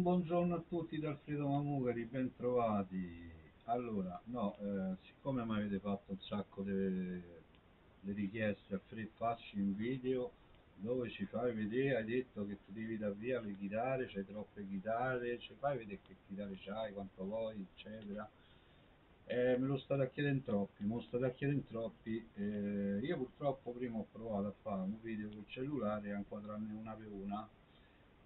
Buongiorno a tutti da Alfredo Mamugari, ben trovati. Allora, no, eh, siccome mi avete fatto un sacco di richieste a Free facci un video dove ci fai vedere, hai detto che ti devi dar via le chitarre, c'hai troppe chitarre, ci fai vedere che chitarre c'hai, quanto vuoi, eccetera. Eh, me lo state a chiedere in troppi, me lo state a chiedere in troppi. Eh, io purtroppo prima ho provato a fare un video col cellulare e a inquadrarne una per una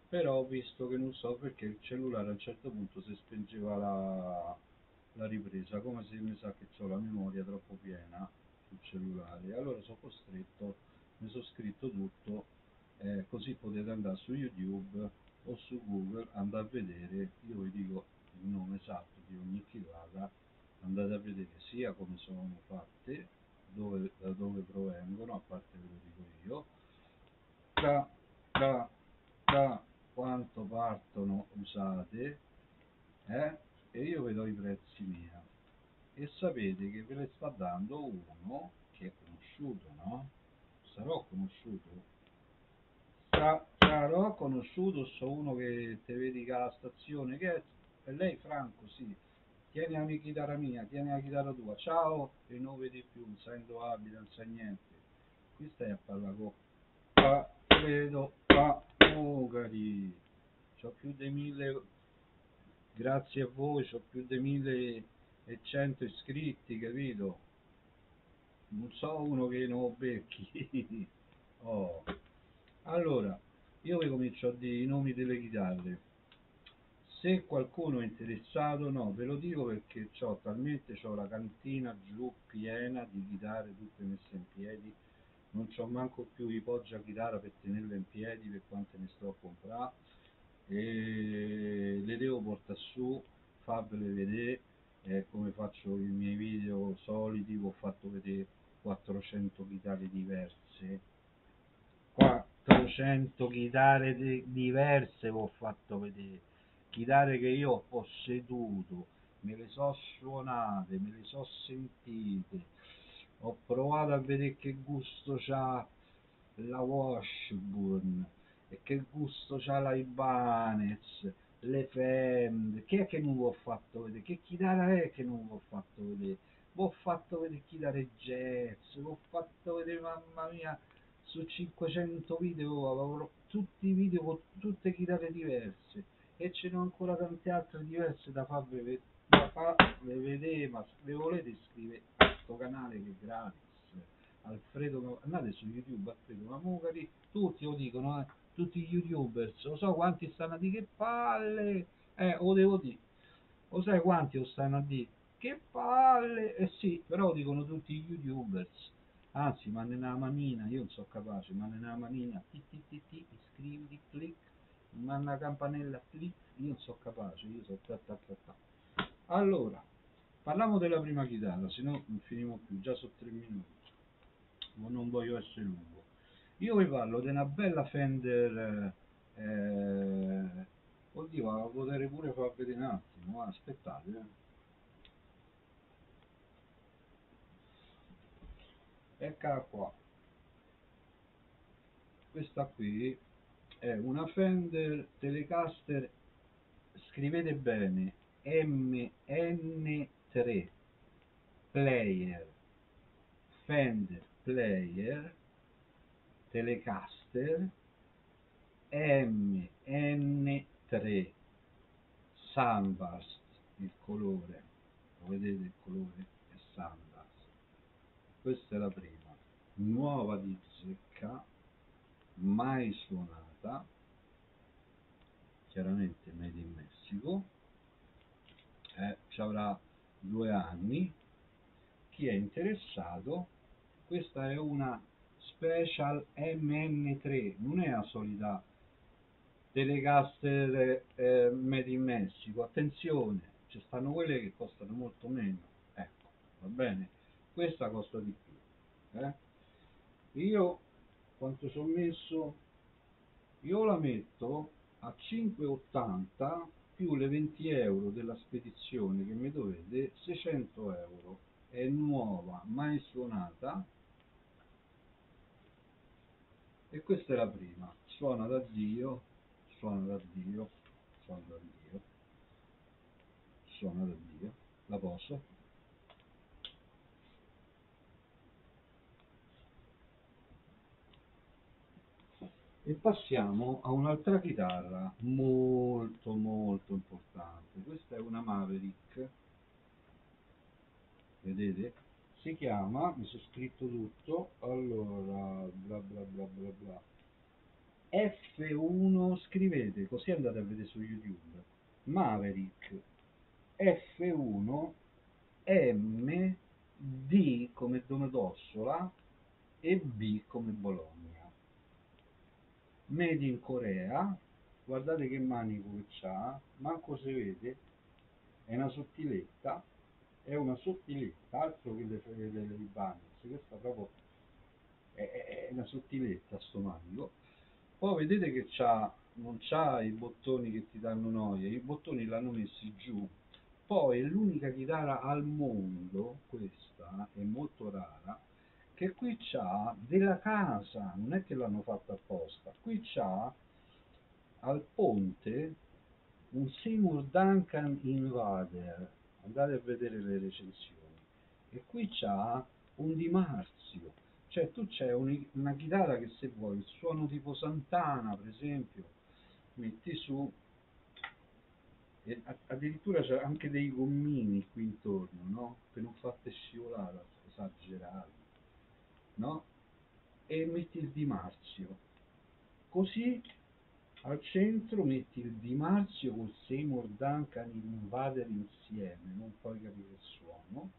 però ho visto che non so perché il cellulare a un certo punto si spengeva la, la ripresa come se mi sa che ho la memoria troppo piena sul cellulare. Allora sono costretto mi sono scritto tutto eh, così potete andare su youtube o su google andare a vedere io vi dico il nome esatto di ogni chitarra andate a vedere sia come sono fatte dove, da dove provengono a parte ve lo dico io da, da, da quanto partono usate eh? e io vi do i prezzi mia. E sapete che ve le sta dando uno che è conosciuto no? sarò conosciuto? Sa sarò conosciuto so uno che te vedi che alla stazione che è, lei Franco sì. Tieni la mia chitarra mia tieni la chitarra tua. Ciao e non vedi più non sai dove abita non sai niente. Qui stai a parlare con pa, credo pa Mogari ho più di mille grazie a voi ho più di mille e cento iscritti capito? Non so uno che non ho becchi. Oh. allora io vi comincio a dire i nomi delle chitarre. Se qualcuno è interessato no ve lo dico perché ho talmente ho la cantina giù piena di chitarre tutte messe in piedi. Non c'ho manco più i poggia chitarra per tenerle in piedi per quante ne sto a comprare e le devo portare su farvele vedere eh, come faccio i miei video soliti ho fatto vedere 400 chitarre diverse. 400 chitarre diverse ho fatto vedere. Chitarre che io ho posseduto me le so suonate me le so sentite. Ho provato a vedere che gusto c'ha la Washburn e che gusto c'ha la Ibanez le Fender che è che non vi ho fatto vedere? Che chitarra è che non vi ho fatto vedere? Vi ho fatto vedere chitarre jazz vi ho fatto vedere mamma mia su 500 video avrò tutti i video con tutte chitarre diverse. E ce ne ho ancora tante altre diverse da farvi vedere da farvi ma se volete iscrivetevi questo canale che è gratis. Alfredo andate su youtube Alfredo Mamugari tutti lo dicono eh, tutti gli youtubers lo so quanti stanno a dire che palle eh lo devo dire lo sai quanti lo stanno a dire che palle eh sì però dicono tutti gli youtubers anzi manda una manina io non sono capace manda una manina ti ti ti ti iscriviti clic manda la campanella clic io non sono capace io so ta ta ta ta allora Parliamo della prima chitarra, se no non finimo più, già sono tre minuti, non voglio essere lungo. Io vi parlo di una bella Fender, eh, oddio, la potrei pure far vedere un attimo, aspettate. Eh. Eccola qua. Questa qui è una Fender Telecaster, scrivete bene, MN 3 player Fender player Telecaster MN3 Sunburst il colore lo vedete il colore? È Sunburst questa è la prima. Nuova di zecca mai suonata chiaramente made in Messico eh, ci avrà due anni. Chi è interessato? Questa è una special mn3 non è la solita telecaster eh, made in Messico attenzione ci stanno quelle che costano molto meno. Ecco va bene? Questa costa di più eh? io quanto ci ho messo? Io la metto a 5,80 più le 20 euro della spedizione che mi dovete 600 euro. È nuova mai suonata e questa è la prima. Suona da dio suona da dio suona da Dio suona da Dio. La poso e passiamo a un'altra chitarra molto molto importante. Questa è una Maverick. Vedete si chiama mi sono scritto tutto allora bla bla bla bla bla. F1 scrivete così andate a vedere su youtube. Maverick. F1 M D come Domodossola e B come Bologna. Made in Corea. Guardate che manico che c'ha manco si vede. È una sottiletta è una sottiletta altro che le, le, le, le Ibanez questa proprio è, è, una sottiletta sto manico. Poi vedete che non c'ha i bottoni che ti danno noia i bottoni l'hanno messi giù. Poi è l'unica chitarra al mondo questa è molto rara che qui c'ha della casa, non è che l'hanno fatta apposta, qui c'ha al ponte un Seymour Duncan Invader, andate a vedere le recensioni, e qui c'ha un Di Marzio, cioè tu c'è un, una chitarra che se vuoi, il suono tipo Santana per esempio, metti su, e addirittura c'è anche dei gommini qui intorno, no? Per non farti scivolare, esagerati no? e metti il Di Marzio così al centro metti il Di Marzio col Seymour Duncan Invader insieme non puoi capire il suono.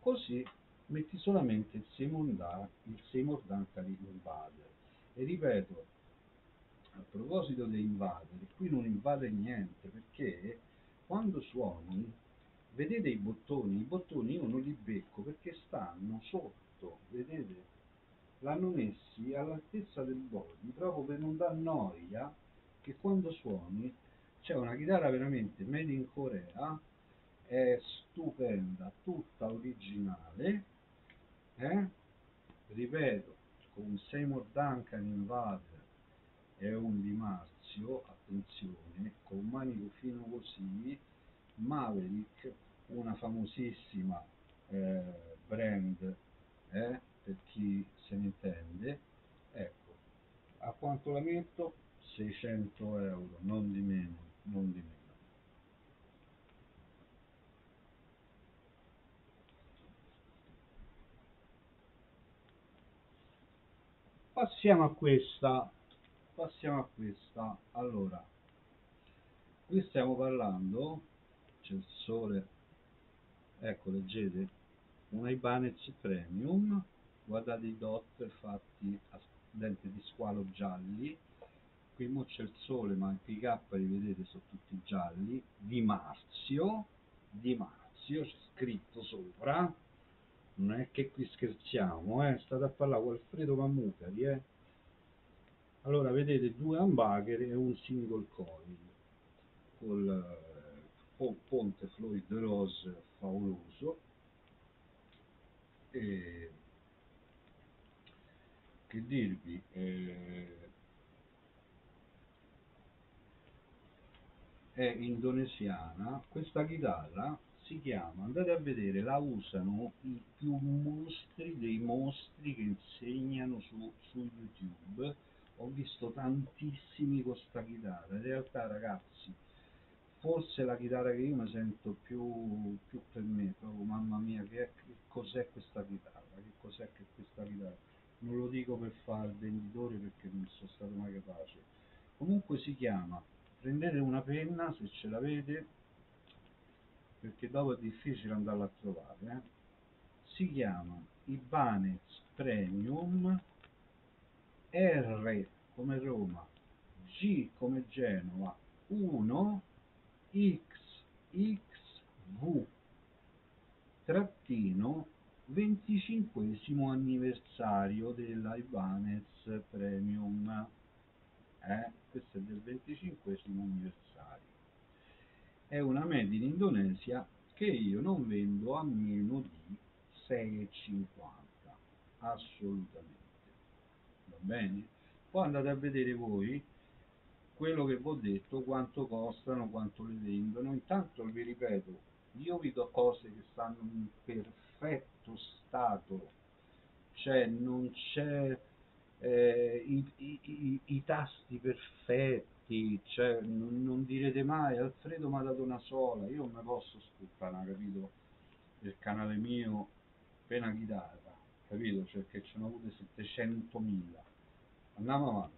Così metti solamente il Seymour, Duncan, il Seymour Duncan Invader. E ripeto a proposito di invadere qui non invade niente perché quando suoni vedete i bottoni? I bottoni io non li becco perché stanno sotto, vedete? L'hanno messi all'altezza del body proprio per non dar noia che quando suoni c'è una chitarra veramente made in Corea, è stupenda, tutta originale, eh? ripeto, con Seymour Duncan Invader e un Di Marzio, attenzione, con manico fino così, Maverick, una famosissima eh, brand eh, per chi se ne intende ecco a quanto la metto 600 euro non di meno non di meno. Passiamo a questa passiamo a questa. Allora qui stiamo parlando c'è il sole ecco leggete una Ibanez Premium guardate i dot fatti a dente di squalo gialli qui mo c'è il sole ma anche i capperi vedete sono tutti gialli. Di Marzio di Marzio c'è scritto sopra. Non è che qui scherziamo eh state a parlare con Alfredo Mammucari eh. Allora vedete due humbucker e un single coil. Col eh, ponte Floyd Rose favoloso. E che dirvi eh, è indonesiana. Questa chitarra si chiama andate a vedere la usano i più mostri dei mostri che insegnano su, su youtube. Ho visto tantissimi con questa chitarra. In realtà ragazzi forse la chitarra che io mi sento più, più per me, proprio mamma mia, che, che cos'è questa chitarra, che cos'è che questa chitarra, non lo dico per fare il venditore perché non sono stato mai capace, comunque si chiama, prendete una penna se ce l'avete, perché dopo è difficile andarla a trovare, eh? si chiama Ibanez Premium R come Roma, G come Genova, 1 XXV trattino 25 anniversario della Ibanez Premium eh, questo è del 25 anniversario è una made in Indonesia che io non vendo a meno di 6,50 assolutamente. Va bene? Poi andate a vedere voi quello che vi ho detto, quanto costano, quanto le vendono. Intanto vi ripeto, io vi do cose che stanno in perfetto stato, cioè non c'è eh, i, i, i, tasti perfetti, cioè non, non, direte mai Alfredo mi ha dato una sola, io non mi posso sfruttare, capito? Il canale mio una chitarra, capito? Cioè che ce ne avute 700.000. Andiamo avanti.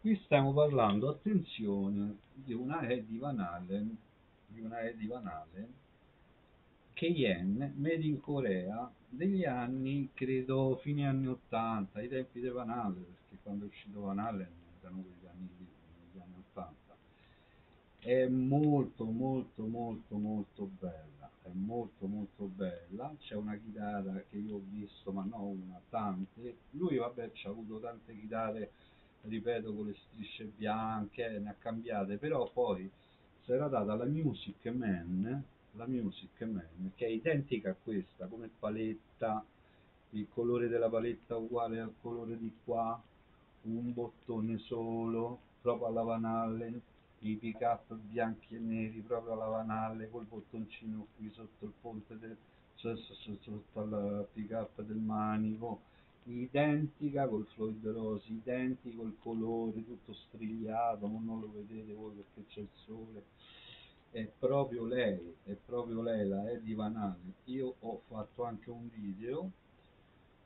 Qui stiamo parlando, attenzione, di una Eddie Van Allen, di una Eddie Van Allen, Yen, made in Corea, degli anni, credo, fine anni 80, ai tempi di Van Allen, perché quando è uscito Van Allen erano quegli anni lì, negli anni 80. È molto, molto, molto, molto bella, è molto, molto bella. C'è una chitarra che io ho visto, ma non una, tante. Lui, vabbè, ci ha avuto tante chitarre ripeto con le strisce bianche, ne ha cambiate, però poi si era data la Music Man, la Music Man, che è identica a questa, come paletta, il colore della paletta uguale al colore di qua, un bottone solo, proprio alla Van i pick up bianchi e neri proprio alla Van col bottoncino qui sotto il ponte del, sotto, sotto al pick up del manico, identica col Floyd Rose, identico il colore, tutto strigliato, ma non lo vedete voi perché c'è il sole. È proprio lei, è proprio lei, la Eddie Van Halen. Io ho fatto anche un video,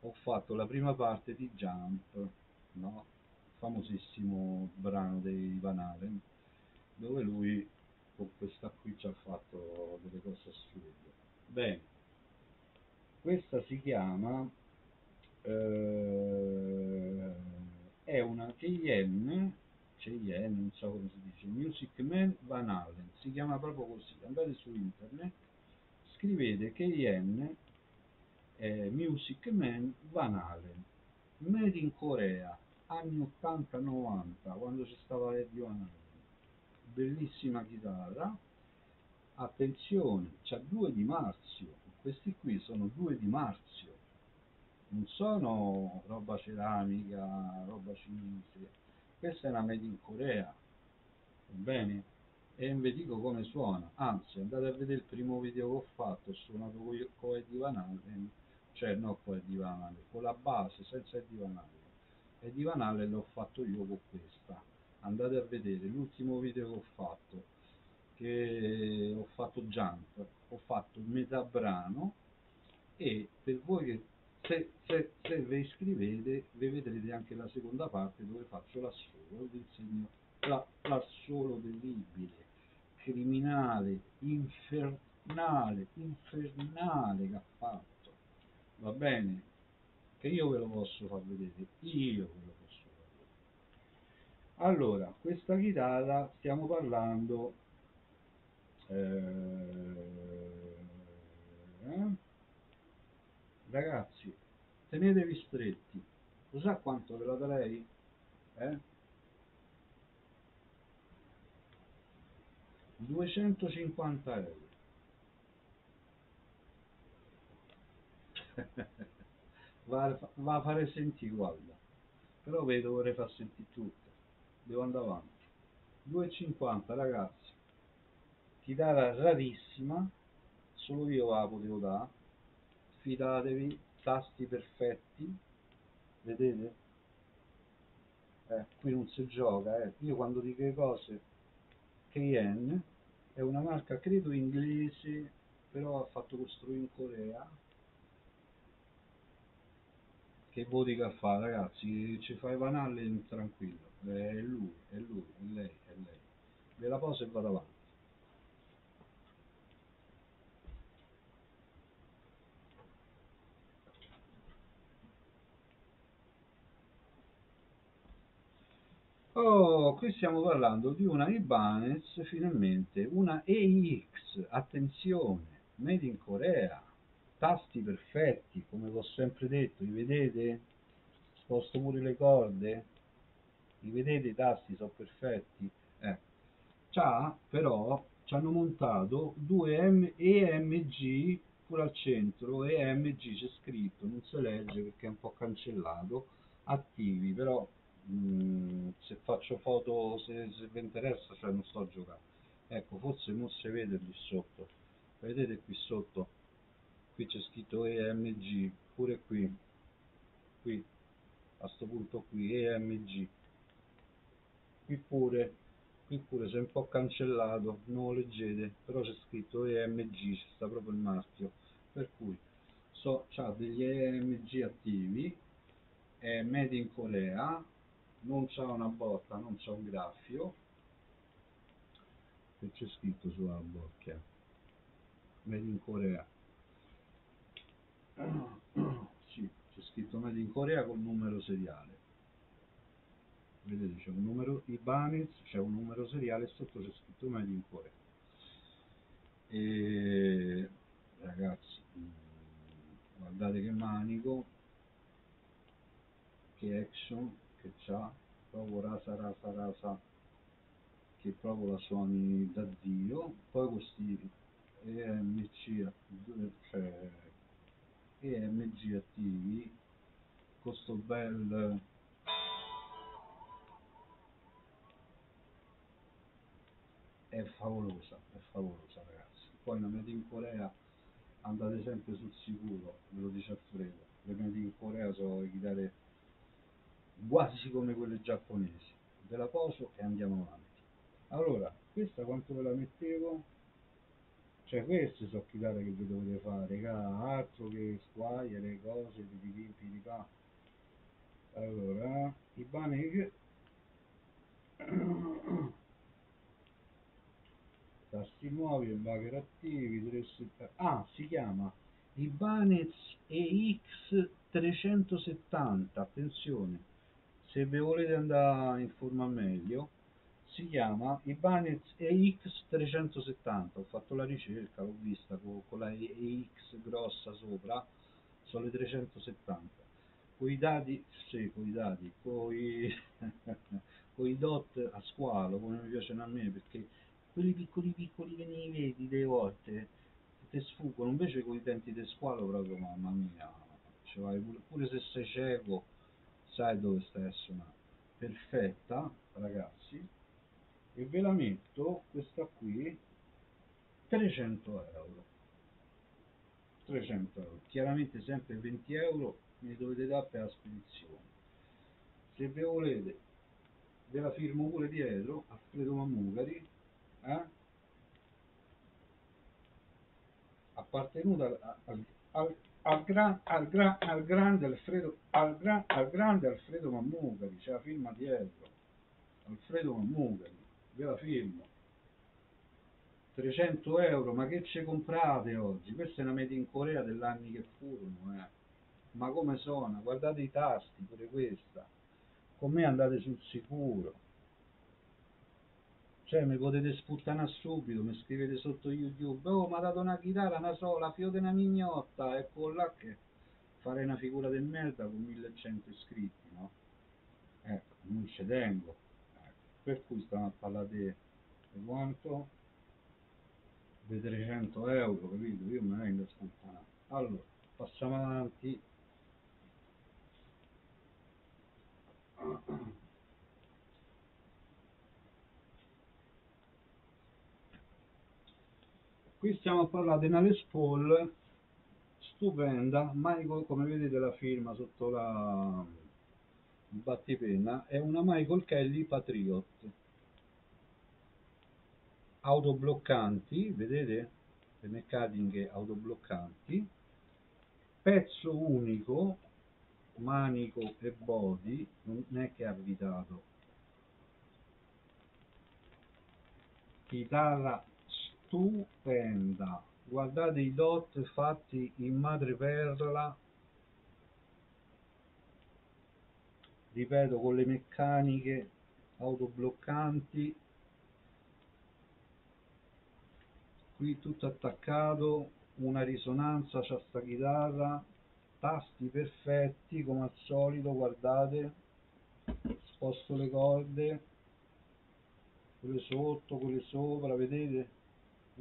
ho fatto la prima parte di Jump, no? famosissimo brano dei Van Halen, dove lui con questa qui ci ha fatto delle cose assurde. Bene, questa si chiama eh, è una Cheyenne, Cheyenne, non so come si dice, Music Man Van Allen, si chiama proprio così, andate su internet, scrivete Cheyenne eh, Music Man Van Allen, made in Corea, anni 80-90, quando ci stava Eddie Van Allen, bellissima chitarra, attenzione, c'ha due di Marzio, questi qui sono due di Marzio, non sono roba ceramica, roba cinese, questa è una made in Corea, va bene? E vi dico come suona, anzi andate a vedere il primo video che ho fatto, ho suonato con Eddie Van Halen, cioè no con Eddie Van Halen, con la base senza Eddie Van Halen, Eddie Van Halen l'ho fatto io con questa, andate a vedere l'ultimo video che ho fatto, che ho fatto Jump, ho fatto metà brano e per voi che se, se, se vi iscrivete vi vedrete anche la seconda parte dove faccio l'assolo, vi insegno la, l'assolo terribile, criminale, infernale, infernale che ha fatto, va bene? Che io ve lo posso far vedere, io ve lo posso far vedere. Allora, questa chitarra stiamo parlando eh, eh? Ragazzi tenetevi stretti. Lo sa quanto ve la darei? Eh? 250 euro. Va, va, a fare sentire guarda. Però ve dovrei far sentire tutto. Devo andare avanti. 2,50 ragazzi. Chitarra rarissima. Solo io la potevo dare fidatevi, tasti perfetti, vedete? Eh, qui non si gioca, eh. io quando dico le cose, KN è una marca credo inglese, però ha fatto costruire in Corea, che voti che fa ragazzi, ci fai Van Allen tranquillo, è lui, è lui, è lei, è lei, ve la poso e vado avanti. Oh, qui stiamo parlando di una Ibanez, finalmente, una EX, attenzione, made in Corea, tasti perfetti, come vi ho sempre detto, li vedete? Sposto pure le corde, li vedete i tasti sono perfetti? Eh. C'ha però, ci hanno montato due M EMG pure al centro EMG c'è scritto non si legge perché è un po' cancellato attivi però mm, se faccio foto se, se vi interessa cioè non sto a giocare. Ecco forse non si vede lì sotto. Vedete qui sotto? Qui c'è scritto EMG pure qui. Qui a sto punto qui EMG qui pure qui pure si è un po' cancellato non lo leggete però c'è scritto EMG ci sta proprio il marchio. Per cui so, ha degli EMG attivi è made in Corea non c'ha una botta non c'ha un graffio. Che c'è scritto sulla bocchia made in Corea. Sì, c'è scritto made in Corea col numero seriale. Vedete c'è un numero Ibanez c'è un numero seriale e sotto c'è scritto Made in Corea. E ragazzi mm, guardate che manico che action che c'ha proprio rasa rasa rasa che proprio la suoni da dio poi questi EMC cioè EMG attivi questo bel è favolosa, è favolosa ragazzi. Poi la Made in Corea andate sempre sul sicuro, ve lo dice Alfredo. Le Made in Corea sono le chitarre quasi come quelle giapponesi. Ve la poso e andiamo avanti. Allora, questa quanto ve la mettevo? Cioè queste sono chitarre che vi dovete fare, raga, altro che squagliere, cose, di pipì, di pa. Allora, i Banig tasti nuovi e bugger attivi 370. ah si chiama Ibanez EX370 attenzione se vi volete andare a informare meglio si chiama Ibanez EX370 ho fatto la ricerca l'ho vista con, con la EX grossa sopra sono le 370 con i dati sì con i dati con i, con i dot a squalo come mi piacciono a me perché quelli piccoli piccoli che ne vedi delle volte ti sfuggono. Invece con i denti di squalo proprio mamma mia ci vai pure, pure se sei cieco sai dove stai a suonare perfetta ragazzi e ve la metto questa qui 300 euro. 300 euro. Chiaramente sempre 20 euro mi dovete dare per la spedizione. Se ve volete ve la firmo pure dietro Alfredo Mammugari eh? appartenuta al, al, al, gran, al, gran, al, grande Alfredo, al, gran, al grande Alfredo Mammugari, c'è la firma dietro, Alfredo Mammugari, ve la firmo. 300 euro, ma che ci comprate oggi? Questa è una media in Corea degli anni che furono, eh. Ma come suona? Guardate i tasti, pure questa. Con me andate sul sicuro. Cioè, mi potete sputtanare subito, mi scrivete sotto YouTube, oh, mi ha dato una chitarra, una sola, fiore una mignotta, ecco là che fare una figura del merda con 1100 iscritti, no? Ecco, non ci tengo. Ecco. Per cui stiamo a parlare di, di quanto? Di 300 euro, capito? Io mi vengo a sputtanare. Allora, passiamo avanti. Qui stiamo a parlare di una Les Paul stupenda Michael come vedete la firma sotto la battipenna è una Michael Kelly Patriot. Autobloccanti vedete? Le meccaniche autobloccanti. Pezzo unico manico e body non è che è avvitato chitarra stupenda guardate i dot fatti in madreperla. Ripeto con le meccaniche autobloccanti. Qui tutto attaccato una risonanza c'ha sta chitarra tasti perfetti come al solito guardate. Sposto le corde quelle sotto quelle sopra vedete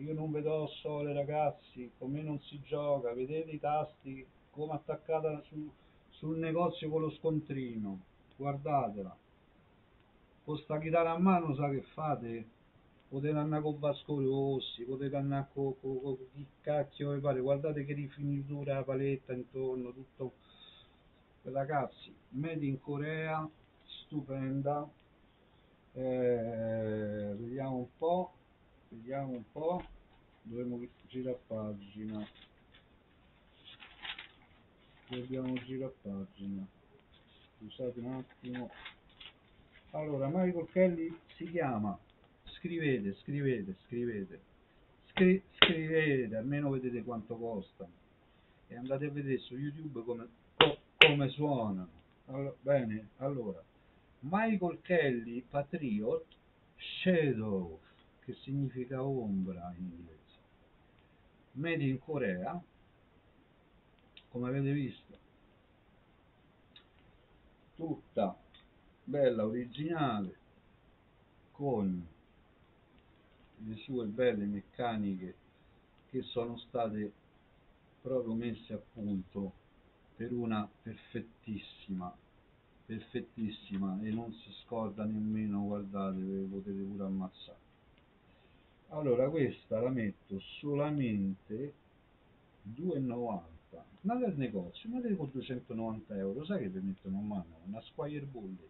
io non vedo sole ragazzi, come non si gioca, vedete i tasti come attaccata su, sul negozio con lo scontrino, guardatela. Con sta chitarra a mano sa che fate? Potete andare con Vasco Rossi, potete andare con, con, con chi cacchio vi pare, guardate che rifinitura la paletta intorno, tutto. Ragazzi, made in Corea, stupenda. Eh, vediamo un po', vediamo un po', dovremmo girare pagina. Dobbiamo girare pagina. Scusate un attimo. Allora Michael Kelly si chiama. Scrivete scrivete scrivete. Scri scrivete almeno vedete quanto costano e andate a vedere su youtube come, co come suonano allora, bene allora. Michael Kelly Patriot Shadow che significa ombra in inglese. Made in Corea come avete visto tutta bella originale con le sue belle meccaniche che sono state proprio messe a punto per una perfettissima perfettissima e non si scorda nemmeno guardate potete pure ammazzare allora questa la metto solamente 2,90 andate al negozio andate con 290 euro. Sai che vi mettono a mano? Una Squire Bullet.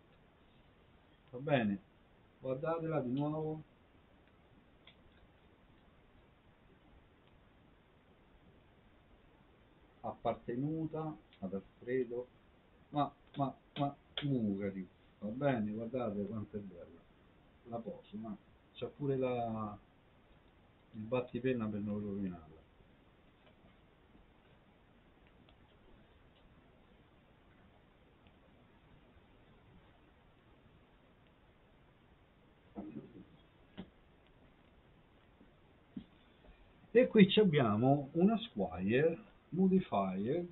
Va bene? Guardatela di nuovo. Appartenuta ad Alfredo. Ma ma ma Mugari. Va bene? Guardate quanto è bella. La poso ma c'ha pure la il battipenna per non rovinarla. E qui abbiamo una Squire modified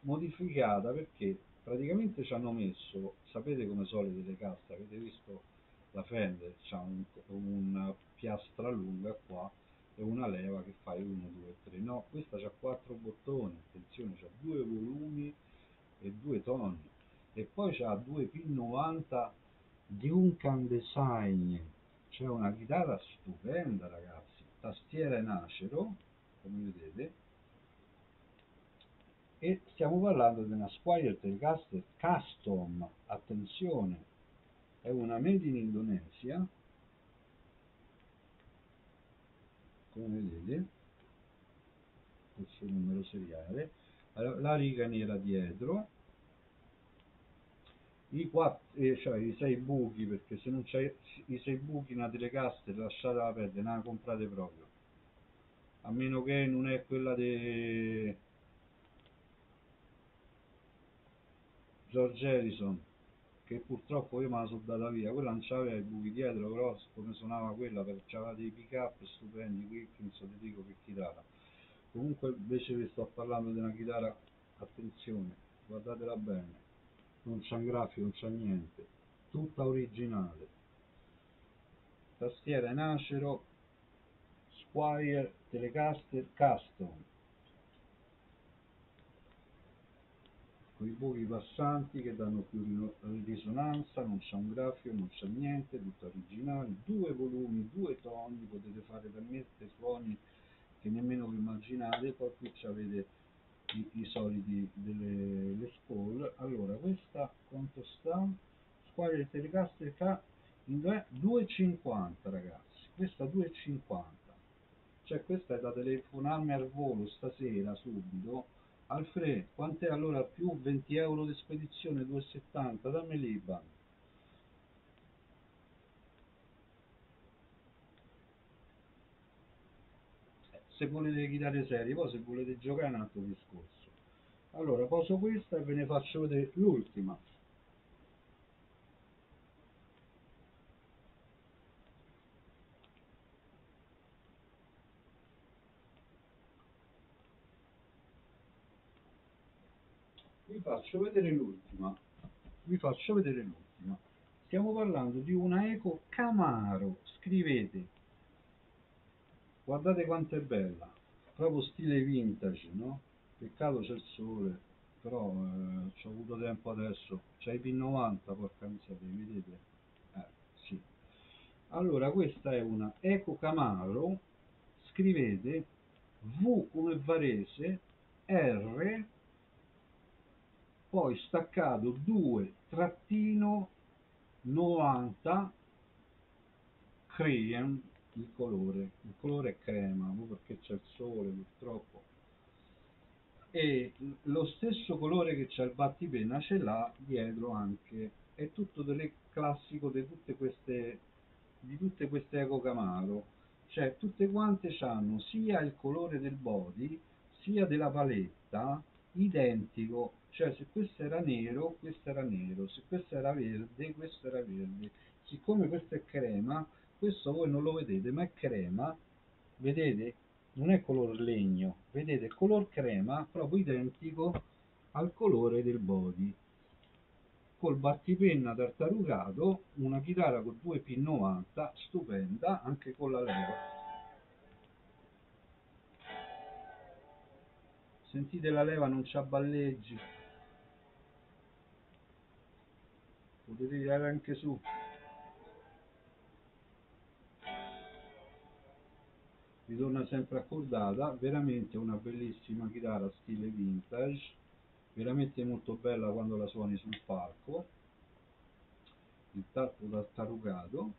modificata perché praticamente ci hanno messo sapete come sono le telecaste avete visto la Fender c'ha un, una piastra lunga qua e una leva che fa 1 2 3 no questa c'ha 4 bottoni attenzione c'ha due volumi e due toni. E poi c'ha due P90 Duncan Design c'è una chitarra stupenda ragazzi. Tastiera in acero come vedete. E stiamo parlando di una Squire Telecaster Custom. Attenzione è una made in Indonesia come vedete suo numero seriale. La riga nera dietro. I, quattro, eh, cioè i sei buchi perché se non c'è i sei buchi una telecaster lasciatela perdere non la comprate proprio. A meno che non è quella di George Harrison che purtroppo io me la sono data via. Quella non c'aveva i buchi dietro però come suonava quella c'aveva dei pick up stupendi Wilkinson ti dico che chitarra. Comunque invece vi sto parlando di una chitarra attenzione guardatela bene. Non c'è un grafico, non c'è niente, tutta originale. Tastiera in acero, Squire Telecaster Custom, con i buchi passanti che danno più risonanza, non c'è un grafico, non c'è niente, tutto originale, due volumi, due toni, potete fare veramente suoni che nemmeno vi immaginate, poi qui avete i, i soliti delle le scroll allora questa quanto sta? Squadra di telecaster K in 2,50 ragazzi. Questa 2,50 cioè questa è da telefonarmi al volo stasera subito Alfred quant'è allora più 20 euro di spedizione 2,70 dammi l'Iban se volete chitarre serie, poi se volete giocare è un altro discorso. Allora, poso questa e ve ne faccio vedere l'ultima. Faccio vedere l'ultima. Vi faccio vedere l'ultima. Stiamo parlando di una Eco Camaro. Scrivete guardate quanto è bella proprio stile vintage no? peccato c'è il sole però eh, ci ho avuto tempo adesso c'è i P90 porca miseria vedete eh, sì allora questa è una Eco Camaro scrivete V come Varese R poi staccato 2 trattino 90 cream il colore il colore è crema perché c'è il sole purtroppo. E lo stesso colore che c'è il battipenna ce l'ha dietro anche. È tutto delle classico di tutte queste di tutte queste Eco Camaro. Cioè tutte quante hanno sia il colore del body sia della paletta identico cioè se questo era nero questo era nero se questo era verde questo era verde. Siccome questo è crema questo voi non lo vedete ma è crema vedete? Non è color legno vedete? Color crema proprio identico al colore del body. Col battipenna tartarugato una chitarra con due P90 stupenda anche con la leva sentite la leva non c'ha balleggi potete tirare anche su ritorna sempre accordata veramente una bellissima chitarra stile vintage veramente molto bella quando la suoni sul palco il tappo tartarugato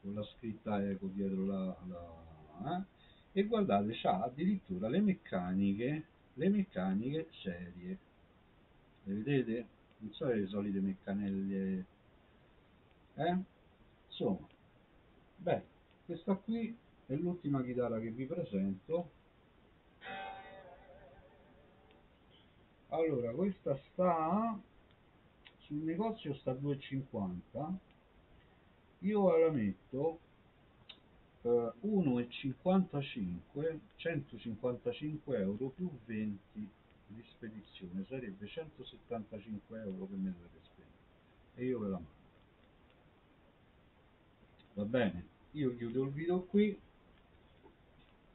con la scritta eco dietro la, la eh? e guardate c'ha addirittura le meccaniche le meccaniche serie le vedete? Non so le solite meccanelle eh? insomma. Beh questa qui è l'ultima chitarra che vi presento. Allora questa sta sul negozio sta a 2,50 io la metto eh, 1,55 155 euro più 20 di spedizione sarebbe 175 euro che mi dovete spendere e io ve la mando va bene io chiudo il video qui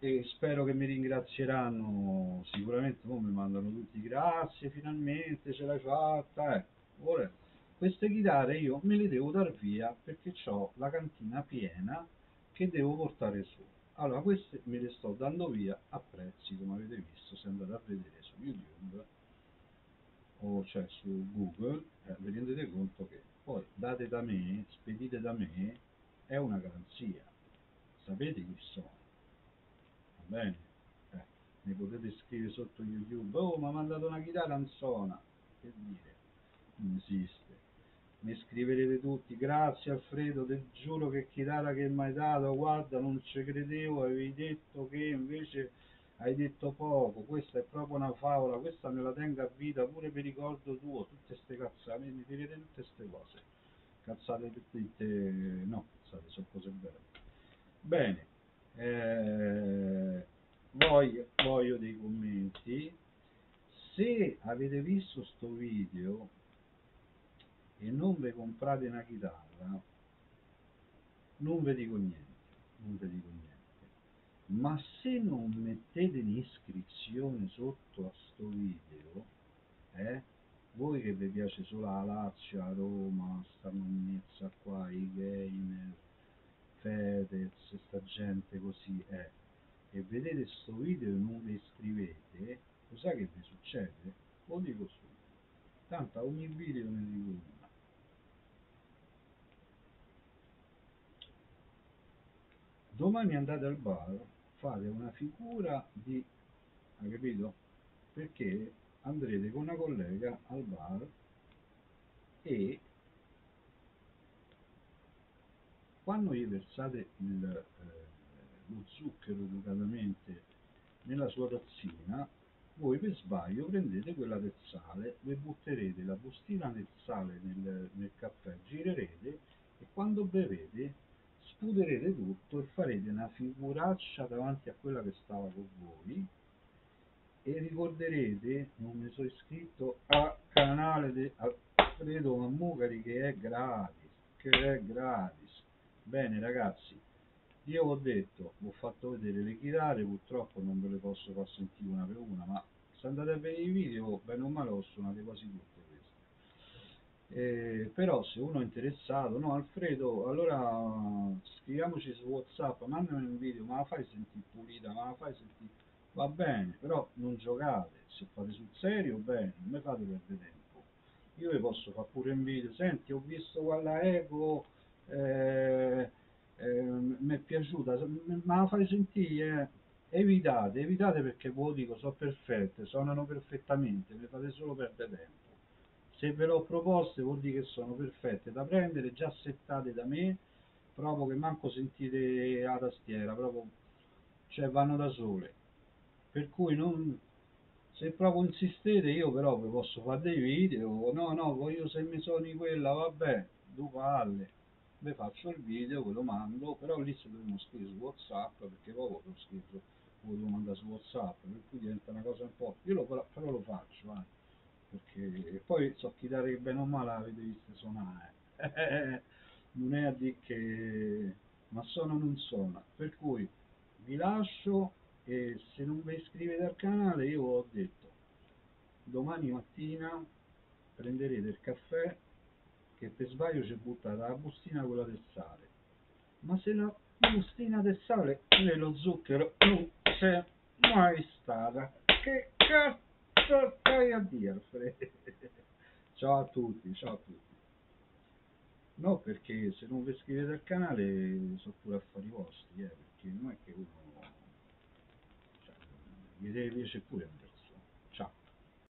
e spero che mi ringrazieranno sicuramente poi mi mandano tutti grazie finalmente ce l'hai fatta eh. Ora, queste chitarre io me le devo dar via perché ho la cantina piena che devo portare su allora queste me le sto dando via a prezzi come avete visto se andate a vedere youtube o cioè su google eh, vi rendete conto che poi date da me spedite da me è una garanzia. Sapete chi sono. Bene? Eh, mi potete scrivere sotto youtube oh mi ha mandato una chitarra non suona che dire? Non esiste. Mi scriverete tutti grazie Alfredo ti giuro che chitarra che mi hai dato guarda non ci credevo avevi detto che invece hai detto poco questa è proprio una favola questa me la tengo a vita pure per ricordo tuo tutte queste cazzate mi direte tutte queste cose. Cazzate tutte no cazzate sono cose belle bene eh, voglio, voglio dei commenti. Se avete visto sto video e non vi comprate una chitarra non vi dico niente non vi dico niente ma se non mettete l'iscrizione sotto a sto video eh, voi che vi piace solo la Lazio, a Roma, sta monnezza qua, i gamer Fedez, sta gente così eh. e vedete questo video e non vi iscrivete, cosa che vi succede? Lo dico subito. Tanto a ogni video ne dico una. Domani andate al bar, fate una figura di... hai capito? Perché andrete con una collega al bar e quando gli versate il, eh, lo zucchero educatamente nella sua tazzina, voi per sbaglio prendete quella del sale, vi butterete la bustina del sale nel, nel caffè, girerete e quando bevete sputerete tutto e farete una figuraccia davanti a quella che stava con voi e ricorderete, non mi sono iscritto al canale di Alfredo Mammugari che è gratis, che è gratis Bene ragazzi, io ho detto, ho fatto vedere le chitarre, purtroppo non ve le posso far sentire una per una, ma se andate a vedere i video, bene o male ho suonate quasi tutte. Eh, però se uno è interessato, no Alfredo, allora scriviamoci su Whatsapp, mandami un video, ma la fai sentire pulita, ma la fai sentire... Va bene, però non giocate, se fate sul serio, bene, non mi fate perdere tempo. Io vi posso fare pure un video, senti, ho visto quella Ego, eh, eh, mi è piaciuta, ma la fai sentire, eh? evitate, evitate perché ve dico, sono perfette, suonano perfettamente, mi fate solo perdere tempo. Se ve l'ho proposte vuol dire che sono perfette. Da prendere, già settate da me, proprio che manco sentite la tastiera, proprio, cioè vanno da sole. Per cui non, se proprio insistete io però vi posso fare dei video, no no, voglio se mi suoni quella, vabbè, due palle. Vi faccio il video, ve lo mando, però lì se dobbiamo scrivere su Whatsapp, perché poi lo scritto, ve lo devo mandare su Whatsapp, per cui diventa una cosa un po'... Io lo, però lo faccio, eh, perché poi so chitarre che bene o male avete visto suonare, non è a dire che... ma suona non suona, per cui vi lascio e se non vi iscrivete al canale io ho detto, domani mattina prenderete il caffè che per sbaglio c'è buttata la bustina quella del sale. Ma se la bustina del sale nello zucchero non c'è mai stata, che cazzo stai a Fred? ciao a tutti, ciao a tutti. No, perché se non vi iscrivete al canale sono pure affari vostri, eh, perché non è che uno... Cioè, vi deve piacere pure a.